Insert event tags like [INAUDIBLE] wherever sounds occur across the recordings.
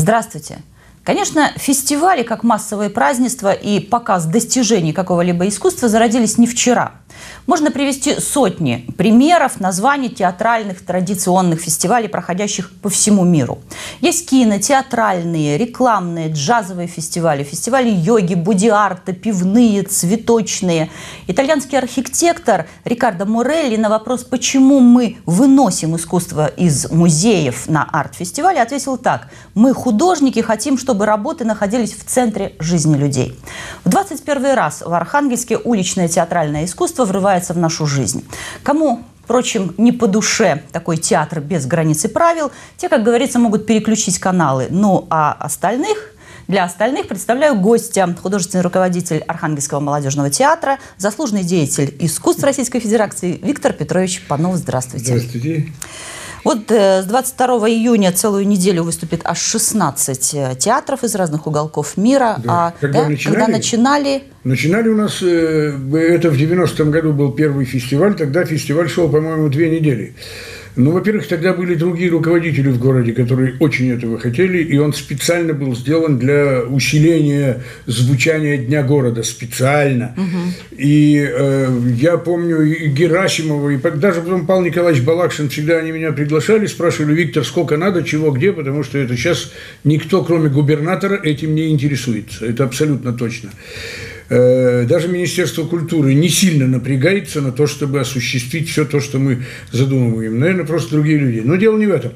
Здравствуйте. Конечно, фестивали как массовое празднество и показ достижений какого-либо искусства зародились не вчера. Можно привести сотни примеров названий театральных традиционных фестивалей, проходящих по всему миру. Есть кино, театральные, рекламные, джазовые фестивали, фестивали йоги, буди-арта, пивные, цветочные. Итальянский архитектор Рикардо Морелли на вопрос, почему мы выносим искусство из музеев на арт-фестивале, ответил так. Мы, художники, хотим, чтобы работы находились в центре жизни людей. В 21 раз в Архангельске уличное театральное искусство врывается в нашу жизнь. Кому Впрочем, не по душе такой театр без границ и правил. Те, как говорится, могут переключить каналы. Ну а остальных для остальных представляю гостя, художественный руководитель Архангельского молодежного театра, заслуженный деятель искусств Российской Федерации Виктор Петрович Панов. Здравствуйте. Здравствуйте. Вот э, с 22 июня целую неделю выступит аж 16 э, театров из разных уголков мира. Да. А Когда да, начинали? когда начинали, Начинали у нас, э, это в 90-м году был первый фестиваль, тогда фестиваль шел, по-моему, две недели. Ну, во-первых, тогда были другие руководители в городе, которые очень этого хотели, и он специально был сделан для усиления звучания Дня города, специально. И э, я помню и Герасимова, и даже потом Павел Николаевич Балакшин, всегда они меня приглашали, спрашивали, Виктор, сколько надо, чего, где, потому что это сейчас никто, кроме губернатора, этим не интересуется. Это абсолютно точно. Э, Даже Министерство культуры не сильно напрягается на то, чтобы осуществить все то, что мы задумываем. Наверное, просто другие люди. Но дело не в этом.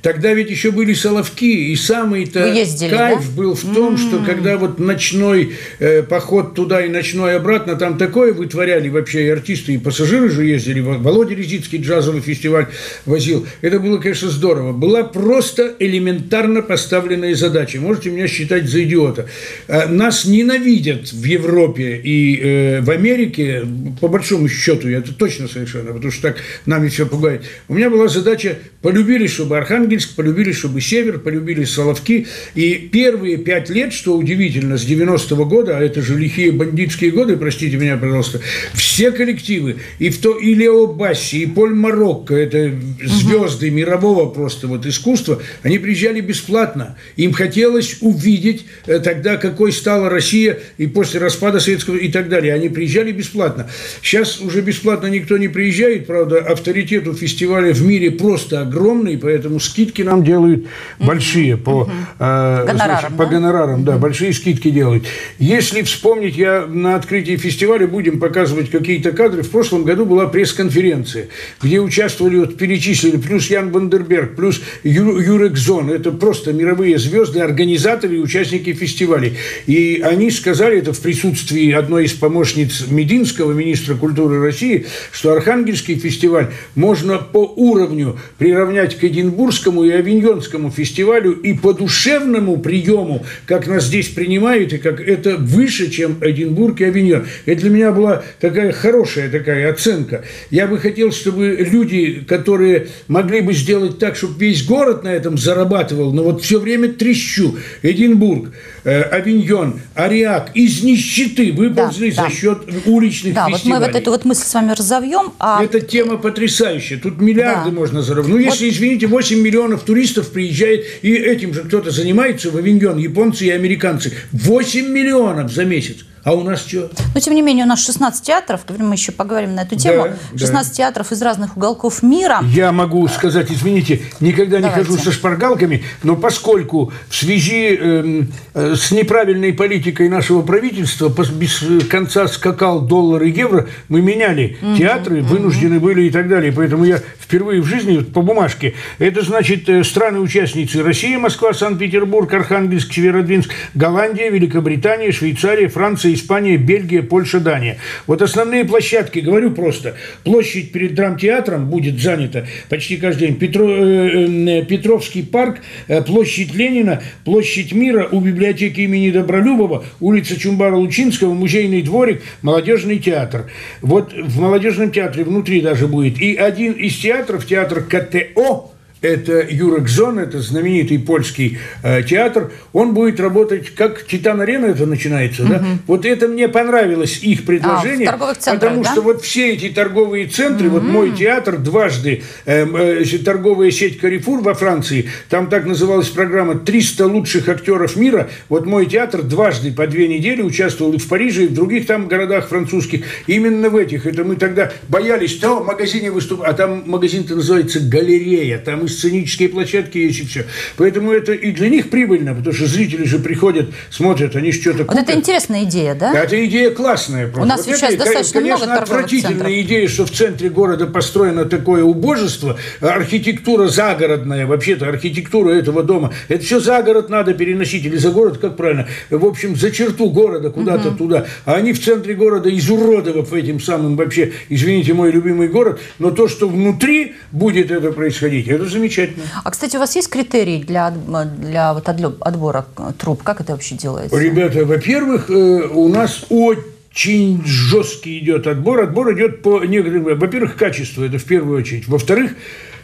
Тогда ведь еще были Соловки, и самый-то ездили, кайф да? был в том, что когда вот ночной э, поход туда и ночной обратно, там такое вытворяли вообще и артисты, и пассажиры же ездили. Во- Володя Резицкий джазовый фестиваль возил. Это было, конечно, здорово. Была просто элементарно поставленная задача. Можете меня считать за идиота. Э, Нас ненавидят в Европе и э, в Америке, по большому счету, это точно совершенно, потому что так нами все пугает. У меня была задача, полюбили, чтобы Архангельск, полюбили, чтобы Север, полюбили Соловки. И первые пять лет, что удивительно, с 90-го года, а это же лихие бандитские годы, простите меня, пожалуйста, все коллективы, и, в то, и Лео Басси, и Поль Марокко, это звезды мирового просто вот искусства, они приезжали бесплатно. Им хотелось увидеть э, тогда, какой стала Россия и после распада Советского и так далее. Они приезжали бесплатно. Сейчас уже бесплатно никто не приезжает, правда, авторитет у фестиваля в мире просто огромный, поэтому скидки нам делают большие по, э, Гонорарам, по да? гонорарам, да, большие скидки делают. Если вспомнить, я на открытии фестиваля будем показывать какие-то кадры. В прошлом году была пресс-конференция, где участвовали, вот перечислили, плюс Ян Бандерберг, плюс Ю, Юрек Зон. Это просто мировые звезды, организаторы и участники фестивалей. И они сказали это в присутствии одной из помощниц Мединского, министра культуры России, что Архангельский фестиваль можно по уровню приравнять к Эдинбургскому и Авиньонскому фестивалю и по душевному приему, как нас здесь принимают, и как это выше, чем Эдинбург и Авиньон. Это для меня была такая хорошая такая оценка. Я бы хотел, чтобы люди, которые могли бы сделать так, чтобы весь город на этом зарабатывал, но вот все время трещу. Эдинбург, э, Авиньон, Ариак из нищеты выползли Да, за да. счет уличных да, вот мы фестивалей. вот эту вот мысль с вами разовьем. А Эта тема потрясающая. Тут миллиарды Да. можно заработать. Ну, если, извините, 8 миллионов туристов приезжает, и этим же кто-то занимается в Авиньон, японцы и американцы. 8 миллионов за месяц. А у нас что? Но, тем не менее, у нас 16 театров, мы еще поговорим на эту тему, да. 16 театров из разных уголков мира. Я могу сказать, извините, никогда не Давайте. хожу со шпаргалками, но поскольку в связи эм, э, с неправильной политикой нашего правительства без э, конца скакал доллар и евро, мы меняли театры, вынуждены были и так далее. Поэтому я впервые в жизни вот по бумажке. Это значит э, страны-участницы Россия, Москва, Санкт-Петербург, Архангельск, Северодвинск, Голландия, Великобритания, Швейцария, Франция, Испания, Бельгия, Польша, Дания. Вот основные площадки, говорю просто, площадь перед драмтеатром будет занята почти каждый день. Петро- э, э, Петровский парк, э, площадь Ленина, площадь Мира у библиотеки имени Добролюбова, улица Чумбара-Лучинского, музейный дворик, молодежный театр. Вот в молодежном театре внутри даже будет. И один из театров, театр КТО, это Юрекзон, это знаменитый польский э, театр, он будет работать, как Титан-арена это начинается, угу. да? Вот это мне понравилось, их предложение, а, центрах, потому да? что вот все эти торговые центры, угу. вот мой театр дважды, э, э, торговая сеть Карифур во Франции, там так называлась программа «300 лучших актеров мира», вот мой театр дважды по две недели участвовал и в Париже, и в других там городах французских, именно в этих, это мы тогда боялись, то в магазине выступать, а там магазин-то называется «Галерея», там сценические площадки есть и все. Поэтому это и для них прибыльно, потому что зрители же приходят, смотрят, они что-то Вот это интересная идея, да? Эта идея классная. Просто. У нас вот сейчас это, достаточно конечно, много отвратительная центров. идея, что в центре города построено такое убожество, архитектура загородная, вообще-то архитектура этого дома, это все за город надо переносить, или за город, как правильно, в общем, за черту города, куда-то угу. туда. А они в центре города изуродовав этим самым вообще, извините, мой любимый город, но то, что внутри будет это происходить, это замечательно. А, кстати, у вас есть критерии для, для вот отбора труб? Как это вообще делается? Ребята, во-первых, э, у нас очень жесткий идет отбор. Отбор идет по некоторым... Во-первых, качество, это в первую очередь. Во-вторых,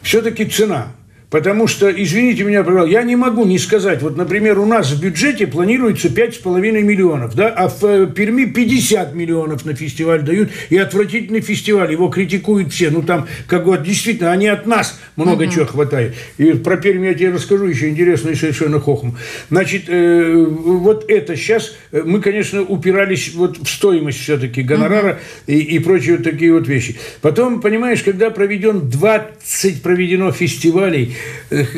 все-таки цена. Потому что, извините меня, пожалуйста, я не могу не сказать. Вот, например, у нас в бюджете планируется 5,5 миллионов, да, а в э, Перми 50 миллионов на фестиваль дают. И отвратительный фестиваль, его критикуют все. Ну, там, как вот, действительно, они от нас много uh-huh. чего хватает. И про Пермь я тебе расскажу еще интересный совершенно хохм. Значит, э, вот это сейчас, э, мы, конечно, упирались вот в стоимость все-таки гонорара uh-huh. и, и прочие вот такие вот вещи. Потом, понимаешь, когда проведен 20 проведено фестивалей,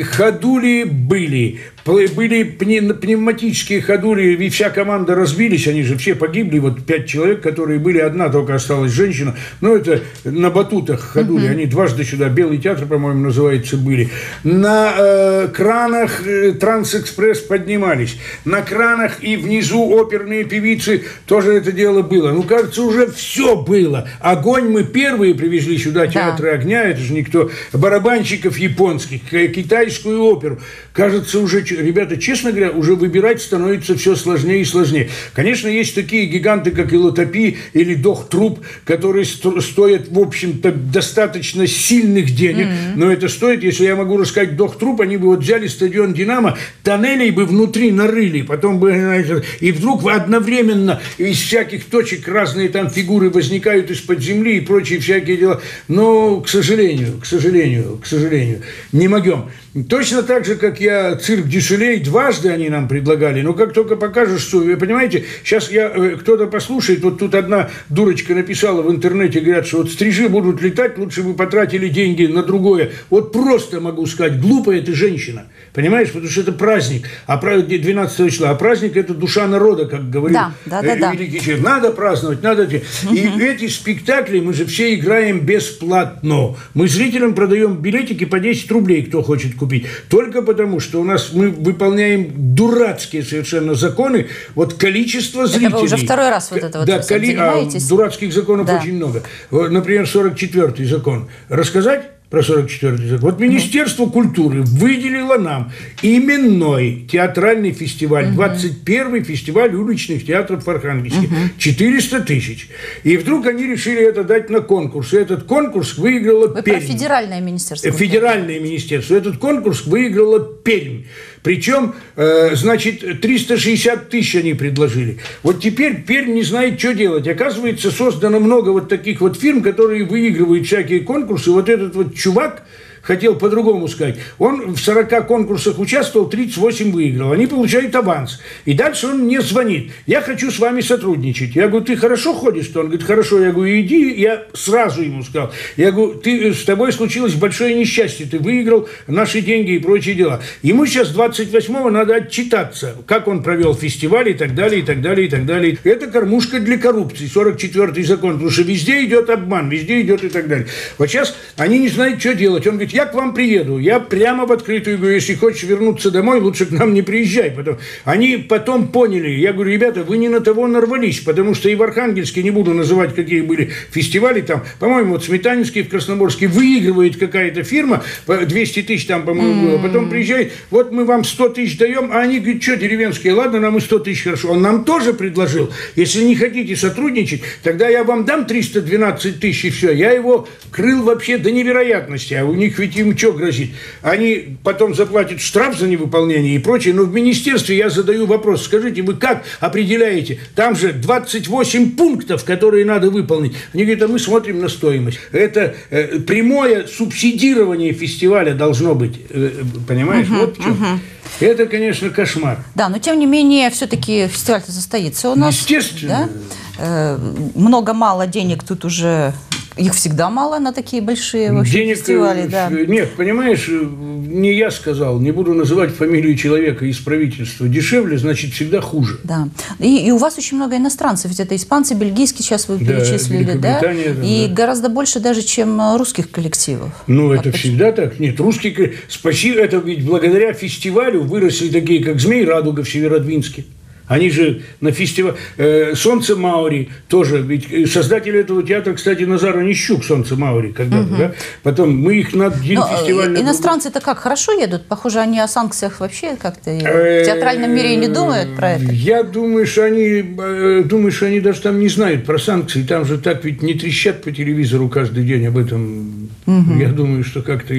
ходули были, были пневматические ходули, и вся команда разбились, они же все погибли, вот пять человек, которые были, одна только осталась женщина, но это на батутах ходули, угу. они дважды сюда, Белый театр, по-моему, называется, были. На э, кранах э, Трансэкспресс поднимались, на кранах и внизу оперные певицы тоже это дело было. Ну, кажется, уже все было. Огонь мы первые привезли сюда, театры да. огня, это же никто, барабанщиков японских, китайскую оперу. Кажется, уже ребята, честно говоря, уже выбирать становится все сложнее и сложнее. Конечно, есть такие гиганты, как Илотопи или Дох Труп, которые стоят, в общем-то, достаточно сильных денег, mm-hmm. но это стоит, если я могу рассказать Дох Труп, они бы вот взяли стадион Динамо, тоннелей бы внутри нарыли, потом бы, и вдруг одновременно из всяких точек разные там фигуры возникают из-под земли и прочие всякие дела. Но, к сожалению, к сожалению, к сожалению, не могем. Точно так же, как я цирк Дюшелей, дважды они нам предлагали, но как только покажешь, что, вы понимаете, сейчас я, э, кто-то послушает, вот тут одна дурочка написала в интернете, говорят, что вот стрижи будут летать, лучше бы потратили деньги на другое. Вот просто могу сказать, глупая ты женщина, понимаешь, потому что это праздник, а 12 числа, а праздник – это душа народа, как говорил да, да, да, да. великий человек. Надо праздновать, надо... И эти спектакли мы же все играем бесплатно. Мы зрителям продаем билетики по 10 рублей, кто хочет купить. Только потому, что у нас мы выполняем дурацкие совершенно законы. Вот количество зрителей... Это вы уже второй раз вот это вот да, коли... а, Дурацких законов да. очень много. Например, 44-й закон. Рассказать? про 44-й закон. Вот Министерство угу. культуры выделило нам именной театральный фестиваль, угу. 21-й фестиваль уличных театров в Архангельске. Угу. 400 тысяч. И вдруг они решили это дать на конкурс. И этот конкурс выиграла Вы Пермь. про федеральное министерство. Федеральное министерство. Этот конкурс выиграла Пермь. Причем, э, значит, 360 тысяч они предложили. Вот теперь Пермь не знает, что делать. Оказывается, создано много вот таких вот фирм, которые выигрывают всякие конкурсы. Вот этот вот чувак, хотел по-другому сказать. Он в 40 конкурсах участвовал, 38 выиграл. Они получают аванс. И дальше он мне звонит. Я хочу с вами сотрудничать. Я говорю, ты хорошо ходишь? Он говорит, хорошо. Я говорю, иди. Я сразу ему сказал. Я говорю, ты, с тобой случилось большое несчастье. Ты выиграл наши деньги и прочие дела. Ему сейчас 28-го надо отчитаться, как он провел фестиваль и так далее, и так далее, и так далее. Это кормушка для коррупции, 44-й закон. Потому что везде идет обман, везде идет и так далее. Вот сейчас они не знают, что делать. Он говорит, я к вам приеду. Я прямо в открытую говорю, если хочешь вернуться домой, лучше к нам не приезжай. Потом... Они потом поняли. Я говорю, ребята, вы не на того нарвались, потому что и в Архангельске, не буду называть, какие были фестивали там, по-моему, вот Сметанинский в Красноборске выигрывает какая-то фирма, 200 тысяч там, по-моему, было. Потом приезжает, вот мы вам 100 тысяч даем, а они говорят, что, деревенские, ладно, нам и 100 тысяч хорошо. Он нам тоже предложил, если не хотите сотрудничать, тогда я вам дам 312 тысяч и все. Я его крыл вообще до невероятности, а у них ведь ведь им что грозит? Они потом заплатят штраф за невыполнение и прочее, но в министерстве я задаю вопрос, скажите, вы как определяете? Там же 28 пунктов, которые надо выполнить. Они говорят, а мы смотрим на стоимость. Это э, прямое субсидирование фестиваля должно быть, э, понимаешь? Угу, вот в чем. Угу. Это, конечно, кошмар. Да, но тем не менее, все-таки фестиваль состоится у нас. Естественно. Да? Э, много-мало денег тут уже их всегда мало на такие большие вообще, Денег, фестивали, да. Нет, понимаешь, не я сказал, не буду называть фамилию человека из правительства. Дешевле, значит, всегда хуже. Да. И, и у вас очень много иностранцев, ведь это испанцы, бельгийские, сейчас вы перечислили, да? да? И да. гораздо больше даже, чем русских коллективов. Ну, это почему? всегда так. Нет, русские... Спасибо, это ведь благодаря фестивалю выросли такие, как «Змей Радуга» в Северодвинске. Они же на фестивале... Э, «Солнце Маури» тоже. Ведь создатель этого театра, кстати, Назар Онищук «Солнце Маури» когда-то, угу. да? Потом мы их на Но, э, фестиваля... Иностранцы-то как, хорошо едут? Похоже, они о санкциях вообще как-то в театральном мире не думают про это? Я думаю, что они, э, думаю, что они даже там не знают про санкции. Там же так ведь не трещат по телевизору каждый день об этом. Угу. Я думаю, что как-то...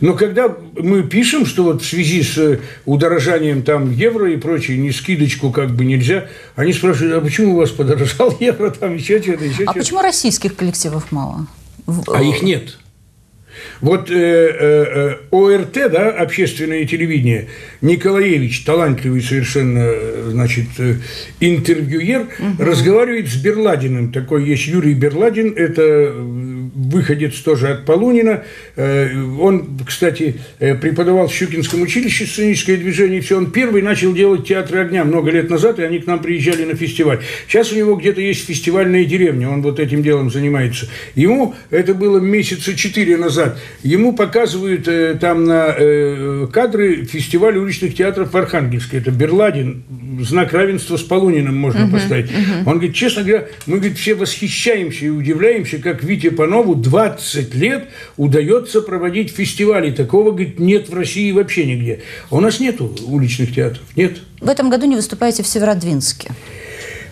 Но когда мы пишем, что вот в связи с э, удорожанием там евро и прочее, не скидочку как бы нельзя, они спрашивают, а почему у вас подорожал [LAUGHS] евро, там еще что-то, еще А что-то. почему российских коллективов мало? А их нет. Вот э, э, э ОРТ, да, общественное телевидение, Николаевич, талантливый совершенно, э, значит, интервьюер, угу. разговаривает с Берладиным. Такой есть Юрий Берладин, это выходец тоже от Полунина. Э, он, кстати, э, преподавал в Щукинском училище сценическое движение, все. Он первый начал делать театры огня много лет назад, и они к нам приезжали на фестиваль. Сейчас у него где-то есть фестивальная деревня, он вот этим делом занимается. Ему, это было месяца четыре назад, ему показывают э, там на кадры фестиваль уличных театров в Архангельске. Это Берладин, знак равенства с Полуниным можно uh-huh, поставить. Uh-huh. Он говорит, честно говоря, мы говорит, все восхищаемся и удивляемся, как Витя Панову 20 лет удается проводить фестивали. Такого, говорит, нет в России вообще нигде. А у нас нет уличных театров, нет. В этом году не выступаете в Северодвинске.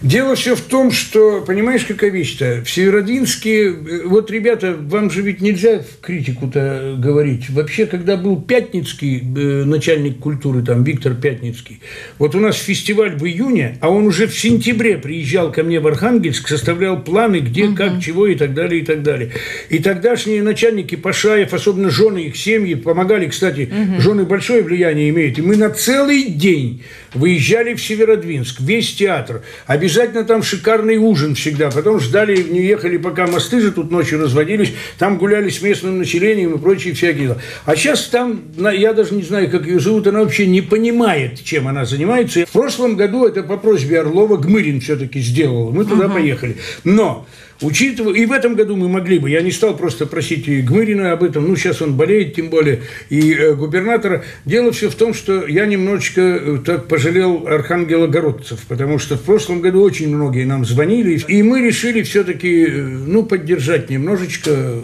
Дело все в том, что, понимаешь, какая вещь-то? В Северодвинске, э, вот, ребята, вам же ведь нельзя в критику-то говорить. Вообще, когда был Пятницкий, э, начальник культуры, там, Виктор Пятницкий, вот у нас фестиваль в июне, а он уже в сентябре приезжал ко мне в Архангельск, составлял планы, где, угу. как, чего и так далее, и так далее. И тогдашние начальники Пашаев, особенно жены их семьи, помогали, кстати, угу. жены большое влияние имеют, и мы на целый день выезжали в Северодвинск, весь театр, обязательно там шикарный ужин всегда, потом ждали, не ехали, пока мосты же тут ночью разводились, там гуляли с местным населением и прочие всякие дела. А сейчас там, я даже не знаю, как ее зовут, она вообще не понимает, чем она занимается. В прошлом году это по просьбе Орлова Гмырин все-таки сделал, мы туда uh-huh. поехали. Но Учитывая, и в этом году мы могли бы, я не стал просто просить и Гмырина об этом, ну, сейчас он болеет, тем более, и э, губернатора. Дело все в том, что я немножечко э, так пожалел Архангела Городцев, потому что в прошлом году очень многие нам звонили, и мы решили все-таки, э, ну, поддержать немножечко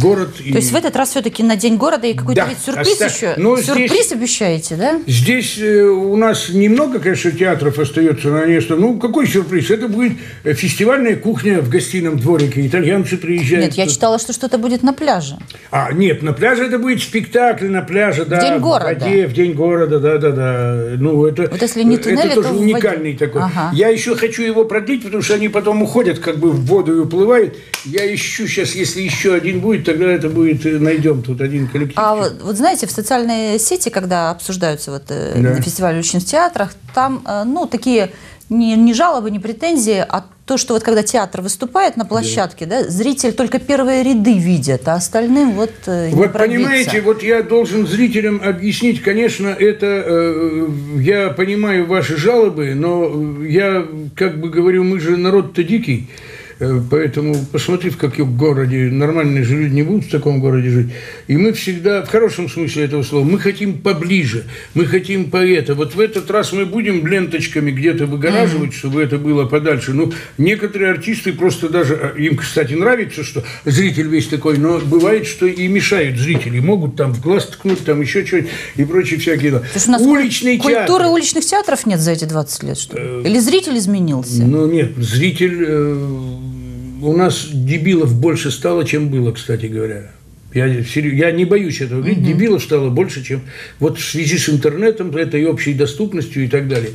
город. То и... есть в этот раз все-таки на День города и какой-то да, ведь сюрприз оста... еще? Но сюрприз здесь, обещаете, да? Здесь э, у нас немного, конечно, театров остается на место. Ну, какой сюрприз? Это будет фестивальная кухня в гостином дворике. Итальянцы приезжают. Нет, я читала, что что-то будет на пляже. А, нет, на пляже это будет спектакль на пляже, да. В День города. В воде, в День города, да-да-да. Ну, это, вот если не туннель, это тоже то уникальный такой. Ага. Я еще хочу его продлить, потому что они потом уходят как бы в воду и уплывают. Я ищу сейчас, если еще один будет, тогда это будет найдем тут один коллектив. А вот, вот знаете, в социальной сети, когда обсуждаются вот э, да. фестивали в театрах, там, э, ну, такие не, не жалобы, не претензии, а то, что вот когда театр выступает на площадке, да, да зритель только первые ряды видит, а остальным вот э, Вот пробиться. понимаете, вот я должен зрителям объяснить, конечно, это, э, я понимаю ваши жалобы, но я как бы говорю, мы же народ-то дикий, Э, поэтому посмотри, в каком городе нормальные же люди не будут в таком городе жить. И мы всегда, в хорошем смысле этого слова, мы хотим поближе, мы хотим по это. Вот в этот раз мы будем ленточками где-то выгораживать, mm-hmm. чтобы это было подальше. Ну, некоторые артисты просто даже, э, им, кстати, нравится, что зритель весь такой, но бывает, что и мешают зрители. Могут там в глаз ткнуть, там еще что-нибудь и прочие всякие дела. Уличный культуры театр. Культуры уличных театров нет за эти 20 лет, что ли? Э, Или зритель изменился? Ну, нет, зритель у нас дебилов больше стало, чем было, кстати говоря. Я, я не боюсь этого говорить. Угу. Дебилов стало больше, чем вот в связи с интернетом, этой общей доступностью и так далее.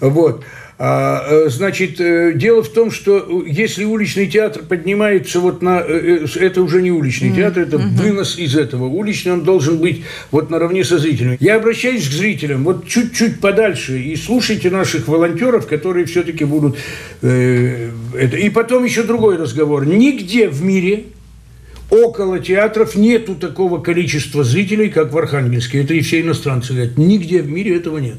Вот. А, э, значит, э, дело в том, что если уличный театр поднимается вот на... Э, это уже не уличный театр, это вынос из этого. Уличный он должен быть вот наравне со зрителями. Я обращаюсь к зрителям вот чуть-чуть подальше и слушайте наших волонтеров, которые все-таки будут... Э, это. И потом еще другой разговор. Нигде в мире около театров нету такого количества зрителей, как в Архангельске. Это и все иностранцы говорят. Нигде в мире этого нет.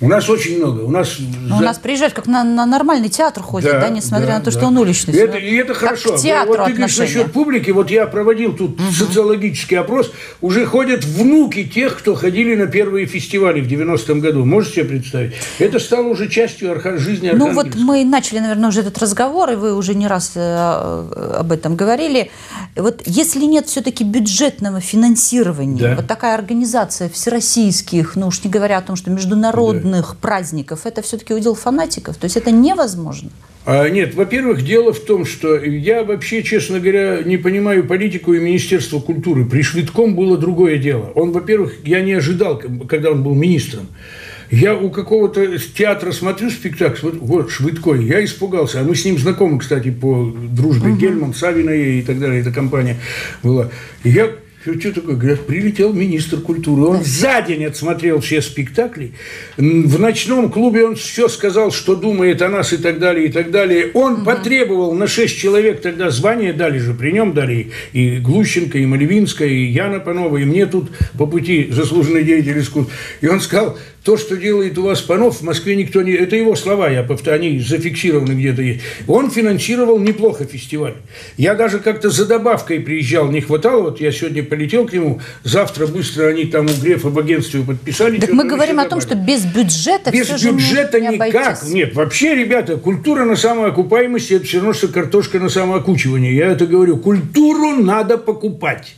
У нас очень много. У нас, Но за... у нас приезжают как на, на нормальный театр ходят, да, да несмотря да, на то, да. что он уличный. Это, и это хорошо. Как к театру вот ты говоришь насчет публики, вот я проводил тут угу. социологический опрос, уже ходят внуки тех, кто ходили на первые фестивали в 90-м году. Можете себе представить? Это стало уже частью арха... жизни Ну вот мы начали, наверное, уже этот разговор, и вы уже не раз э, об этом говорили. Вот если нет все-таки бюджетного финансирования, да. вот такая организация всероссийских, ну уж не говоря о том, что международных народных праздников, это все-таки удел фанатиков? То есть это невозможно? А, нет, во-первых, дело в том, что я вообще, честно говоря, не понимаю политику и Министерство культуры. При Швидком было другое дело. Он, во-первых, я не ожидал, когда он был министром. Я у какого-то театра смотрю спектакль, вот, вот Швидко, я испугался. А мы с ним знакомы, кстати, по дружбе угу. Гельман, Савина и так далее, эта компания была. И я что такое? Говорят, прилетел министр культуры. Он за день отсмотрел все спектакли. В ночном клубе он все сказал, что думает о нас и так далее, и так далее. Он угу. потребовал на шесть человек тогда звание дали же, при нем дали и Глущенко, и Мальвинская, и Яна Панова, и мне тут по пути заслуженный деятель искусств. И он сказал, то, что делает у вас Панов, в Москве никто не... Это его слова, я повторяю, они зафиксированы где-то есть. Он финансировал неплохо фестиваль. Я даже как-то за добавкой приезжал, не хватало. Вот я сегодня полетел к нему, завтра быстро они там у Грефа в агентстве подписали. Так мы говорим о том, что без бюджета Без бюджета не, не никак. Обойтись. Нет, вообще, ребята, культура на самоокупаемости – это все равно, что картошка на самоокучивание. Я это говорю. Культуру надо покупать.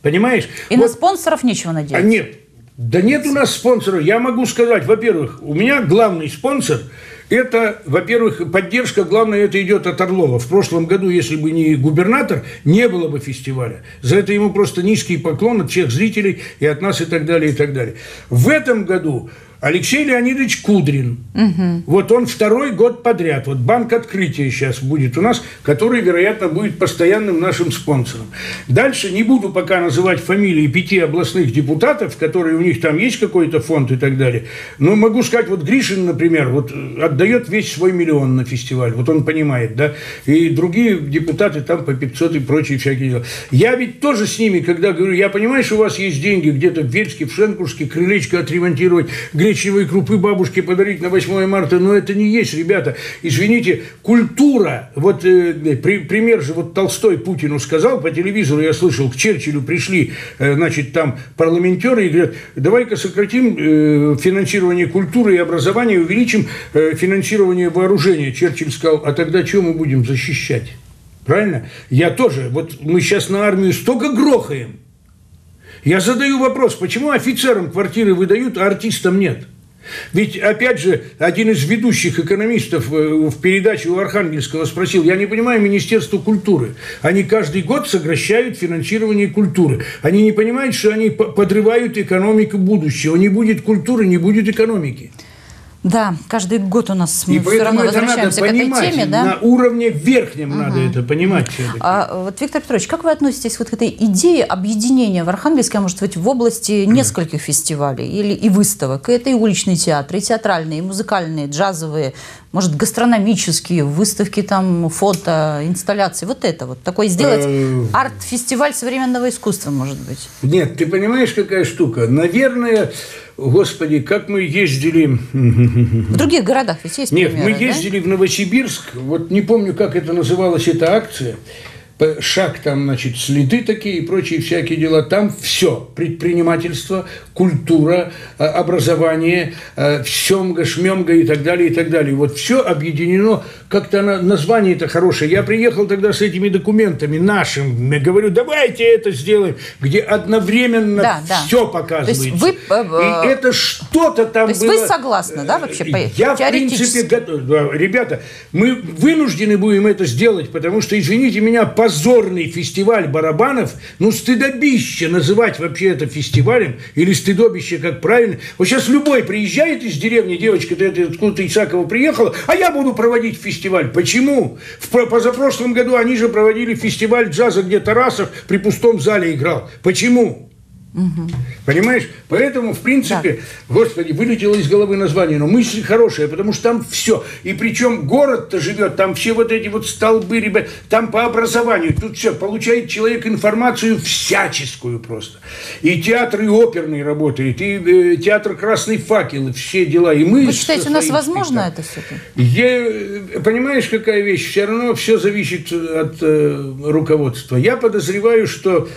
Понимаешь? И вот. на спонсоров нечего надеяться. А нет, да нет у нас спонсоров. Я могу сказать, во-первых, у меня главный спонсор – это, во-первых, поддержка, главное, это идет от Орлова. В прошлом году, если бы не губернатор, не было бы фестиваля. За это ему просто низкий поклон от всех зрителей и от нас и так далее, и так далее. В этом году Алексей Леонидович Кудрин. Угу. Вот он второй год подряд. Вот банк открытия сейчас будет у нас, который, вероятно, будет постоянным нашим спонсором. Дальше не буду пока называть фамилии пяти областных депутатов, которые у них там есть какой-то фонд и так далее. Но могу сказать, вот Гришин, например, вот отдает весь свой миллион на фестиваль. Вот он понимает, да. И другие депутаты там по 500 и прочие всякие дела. Я ведь тоже с ними, когда говорю, я понимаю, что у вас есть деньги где-то в Вельске, в Шенкурске, крылечко отремонтировать, гречневой крупы бабушке подарить на 8 марта, но это не есть, ребята. Извините, культура, вот э, при, пример же, вот Толстой Путину сказал по телевизору, я слышал, к Черчиллю пришли, э, значит, там парламентеры и говорят, давай-ка сократим э, финансирование культуры и образования, увеличим э, финансирование вооружения. Черчилль сказал, а тогда что мы будем защищать? Правильно? Я тоже. Вот мы сейчас на армию столько грохаем, я задаю вопрос, почему офицерам квартиры выдают, а артистам нет? Ведь, опять же, один из ведущих экономистов э, в передаче у Архангельского спросил, я не понимаю Министерство культуры. Они каждый год сокращают финансирование культуры. Они не понимают, что они подрывают экономику будущего. Не будет культуры, не будет экономики. Да, каждый год у нас мы и все равно возвращаемся к этой теме. Да? На уровне верхнем угу. надо это понимать. А, вот, Виктор Петрович, как вы относитесь вот к этой идее объединения в Архангельске, а может быть, в области нескольких фестивалей или и выставок? И это и уличные театры, и театральные, и музыкальные, джазовые, может, гастрономические, выставки там, фото, инсталляции. Вот это вот. Такой сделать э, арт-фестиваль современного искусства, может быть. Нет, ты понимаешь, какая штука? Наверное, Господи, как мы ездили... В других городах ведь есть Нет, примеры, мы ездили да? в Новосибирск, вот не помню, как это называлась эта акция, шаг там, значит, следы такие и прочие всякие дела. Там все. Предпринимательство, культура, а, образование, а, семга, шмемга и так далее, и так далее. Вот все объединено. Как-то название это хорошее. Я приехал тогда с этими документами нашим. Я говорю, давайте это сделаем. Где одновременно да, все да. показывается. вы, и это что-то там То было. вы согласны, да, вообще? По... Я, в принципе, готов. Ребята, мы вынуждены будем это сделать, потому что, извините меня, по позорный фестиваль барабанов, ну, стыдобище называть вообще это фестивалем, или стыдобище, как правильно. Вот сейчас любой приезжает из деревни, девочка, ты откуда-то Исакова приехала, а я буду проводить фестиваль. Почему? В позапрошлом году они же проводили фестиваль джаза, где Тарасов при пустом зале играл. Почему? Угу. Понимаешь? Поэтому, в принципе, да. господи, вылетело из головы название, но мысль хорошая, потому что там все. И причем город-то живет, там все вот эти вот столбы, ребят, там по образованию, тут все, получает человек информацию всяческую просто. И театр, и оперный работает, и э, театр «Красный факел», и все дела. И мы Вы считаете, у нас возможно это все? Я, понимаешь, какая вещь? Все равно все зависит от э, руководства. Я подозреваю, что Э,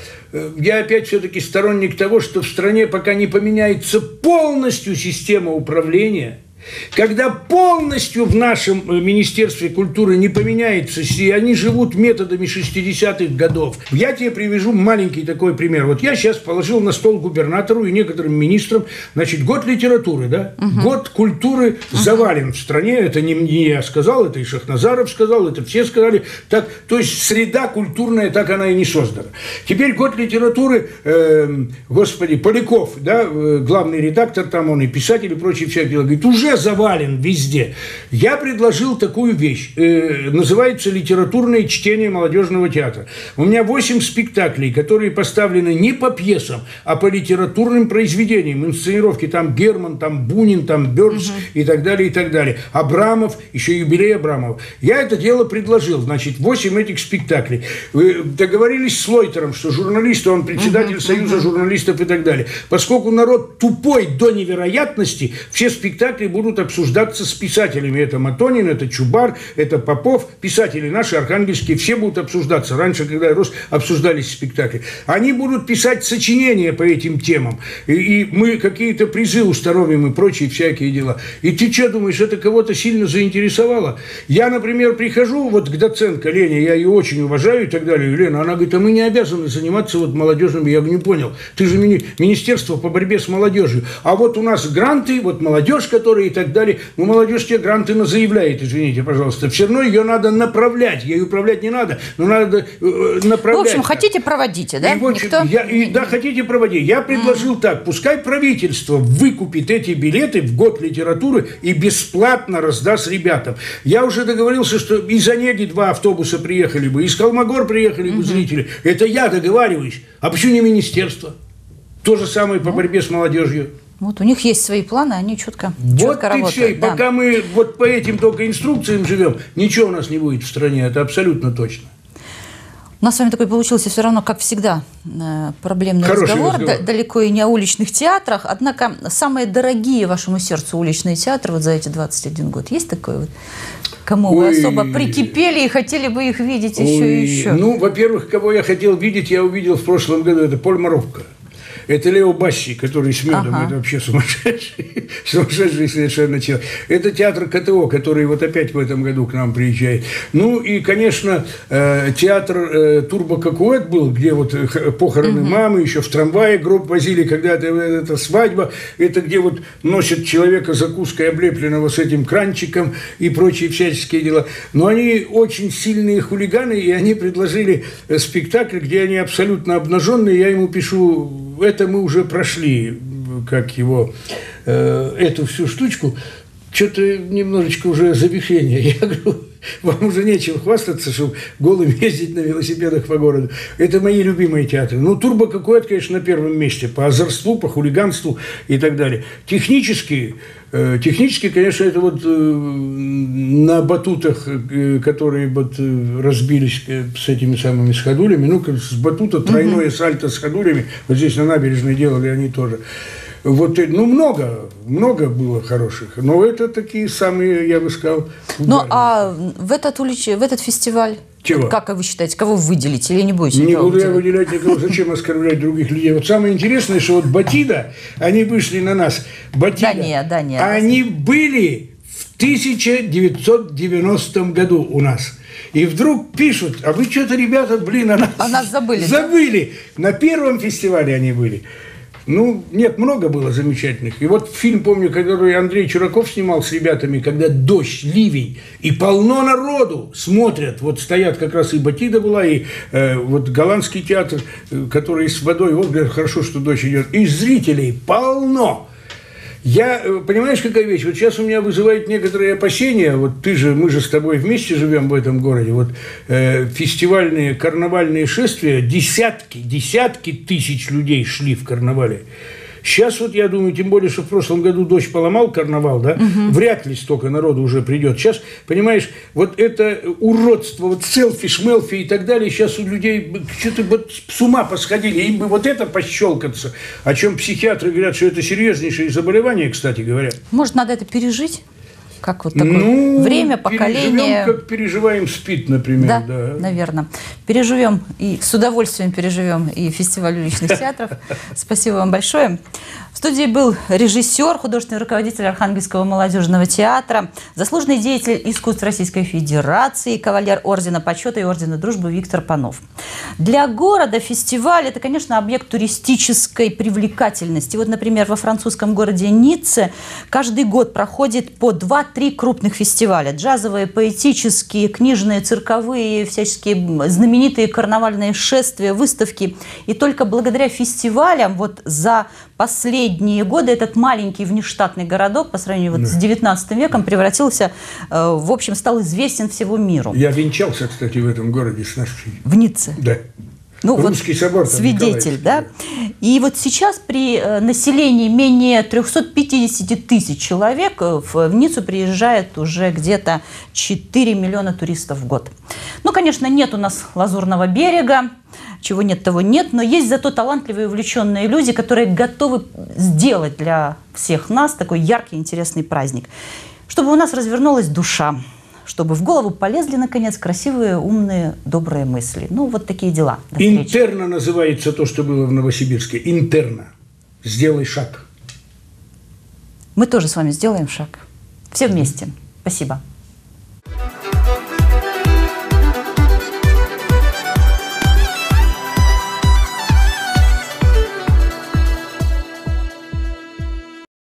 я опять все-таки сторонник того, что в стране пока не поменяется полностью система управления – когда полностью в нашем э, Министерстве культуры не поменяется, и они живут методами 60-х годов. Я тебе привяжу маленький такой пример. Вот я сейчас положил на стол губернатору и некоторым министрам, значит, год литературы, да? Угу. Год культуры угу. завален в стране. Это не, не я сказал, это и Шахназаров сказал, это все сказали. Так, то есть среда культурная, так она и не создана. Теперь год литературы, э, господи, Поляков, да, э, главный редактор там, он и писатель, и прочие всякие дела, говорит, уже завален везде. Я предложил такую вещь. Э, называется «Литературное чтение молодежного театра». У меня 8 спектаклей, которые поставлены не по пьесам, а по литературным произведениям. Инсценировки там Герман, там Бунин, там Бёрдс угу. и так далее, и так далее. Абрамов, еще юбилей Абрамова. Я это дело предложил. Значит, 8 этих спектаклей. Вы договорились с Лойтером, что журналист, он председатель угу, Союза угу. журналистов и так далее. Поскольку народ тупой до невероятности, все спектакли будут обсуждаться с писателями. Это Матонин, это Чубар, это Попов, писатели наши, архангельские, все будут обсуждаться. Раньше, когда я рос, обсуждались спектакли. Они будут писать сочинения по этим темам. И, и мы какие-то призы установим и прочие всякие дела. И ты что думаешь, это кого-то сильно заинтересовало? Я, например, прихожу вот к доцентке Лене, я ее очень уважаю и так далее. Лена, она говорит, а мы не обязаны заниматься вот молодежным. Я говорю, не понял. Ты же мини- министерство по борьбе с молодежью. А вот у нас гранты, вот молодежь, которая так далее. Ну, молодежь те гранты на заявляет, извините, пожалуйста. Все равно ее надо направлять. Ей управлять не надо, но надо э, направлять. В общем, хотите, проводите, да? И, в общем, Никто... я, и, да, хотите, проводить. Я предложил mm. так, пускай правительство выкупит эти билеты в год литературы и бесплатно раздаст ребятам. Я уже договорился, что из Онеги два автобуса приехали бы, из Калмогор приехали бы mm-hmm. зрители. Это я договариваюсь. А почему не министерство? То же самое по ну. борьбе с молодежью. Вот у них есть свои планы, они четко, вот четко работают. И да. пока мы вот по этим только инструкциям живем, ничего у нас не будет в стране, это абсолютно точно. У нас с вами такой получился все равно, как всегда, э, проблемный разговор, разговор. далеко и не о уличных театрах. Однако самые дорогие вашему сердцу уличные театры вот за эти 21 год, есть такое вот? Кому Ой. вы особо прикипели и хотели бы их видеть Ой. еще и еще? Ну, во-первых, кого я хотел видеть, я увидел в прошлом году, это Поль Моровка. Это Лео Басси, который с медом, ага. это вообще сумасшедший, [LAUGHS] сумасшедший совершенно человек. Это театр КТО, который вот опять в этом году к нам приезжает. Ну и, конечно, э, театр э, Турбо Какуэт был, где вот похороны угу. мамы, еще в трамвае гроб возили, когда-то это свадьба, это где вот носят человека закуской облепленного с этим кранчиком и прочие всяческие дела. Но они очень сильные хулиганы, и они предложили э, спектакль, где они абсолютно обнаженные. Я ему пишу это мы уже прошли, как его, э, эту всю штучку. Что-то немножечко уже завихрение. [LAUGHS] Я говорю, [LAUGHS] вам уже нечем хвастаться, чтобы голым [LAUGHS] ездить на велосипедах по городу. Это мои любимые театры. Ну, Турбо какой конечно, на первом месте. По озорству, по хулиганству и так далее. Технически, э, технически, конечно, это вот э, на батутах, э, которые вот разбились с этими самыми с ходулями, ну, с батута тройное сальто с ходулями, вот здесь на набережной делали они тоже. Вот, ну, много, много было хороших, но это такие самые, я бы сказал, Ну, а в этот, улич... в этот фестиваль чего? Как вы считаете, кого вы выделите или не будете? Не буду я выделять никого. [LAUGHS] Зачем оскорблять других людей? Вот самое интересное, что вот Батида, они вышли на нас. Батида, да нет, да нет. Они были в 1990 году у нас. И вдруг пишут, а вы что-то, ребята, блин, о нас, о нас забыли. Забыли. Да? На первом фестивале они были. Ну, нет, много было замечательных. И вот фильм, помню, который Андрей Чураков снимал с ребятами, когда дождь, ливень, и полно народу смотрят. Вот стоят как раз и Батида была, и э, вот голландский театр, э, который с водой, вот, хорошо, что дождь идет, и зрителей полно. Я, э, понимаешь, какая вещь? Вот сейчас у меня вызывает некоторые опасения. Вот ты же, мы же с тобой вместе живем в этом городе. Вот э, фестивальные, карнавальные шествия, десятки, десятки тысяч людей шли в карнавале. Сейчас вот я думаю, тем более, что в прошлом году дождь поломал карнавал, да, угу. вряд ли столько народу уже придет. Сейчас, понимаешь, вот это уродство, вот селфи, шмелфи и так далее, сейчас у людей что-то вот с ума посходили, им бы вот это пощелкаться, о чем психиатры говорят, что это серьезнейшее заболевание, кстати говоря. Может, надо это пережить? Как вот такое ну, время, поколение. как переживаем СПИД, например. Да, да, наверное. Переживем и с удовольствием переживем и фестиваль уличных театров. [LAUGHS] Спасибо вам большое. В студии был режиссер, художественный руководитель Архангельского молодежного театра, заслуженный деятель искусств Российской Федерации, кавалер Ордена Почета и Ордена Дружбы Виктор Панов. Для города фестиваль – это, конечно, объект туристической привлекательности. Вот, например, во французском городе Ницце каждый год проходит по 2-3 крупных фестиваля. Джазовые, поэтические, книжные, цирковые, всяческие знаменитые карнавальные шествия, выставки. И только благодаря фестивалям вот за последние годы этот маленький внештатный городок по сравнению вот да. с 19 веком превратился, э, в общем, стал известен всему миру. Я венчался, кстати, в этом городе с нашей. В Ницце? Да. Ну, Русский вот собор. Свидетель, да? И вот сейчас при э, населении менее 350 тысяч человек э, в Ниццу приезжает уже где-то 4 миллиона туристов в год. Ну, конечно, нет у нас Лазурного берега, чего нет, того нет, но есть зато талантливые, увлеченные люди, которые готовы сделать для всех нас такой яркий, интересный праздник. Чтобы у нас развернулась душа, чтобы в голову полезли, наконец, красивые, умные, добрые мысли. Ну, вот такие дела. Интерно называется то, что было в Новосибирске. Интерно. Сделай шаг. Мы тоже с вами сделаем шаг. Все вместе. Спасибо.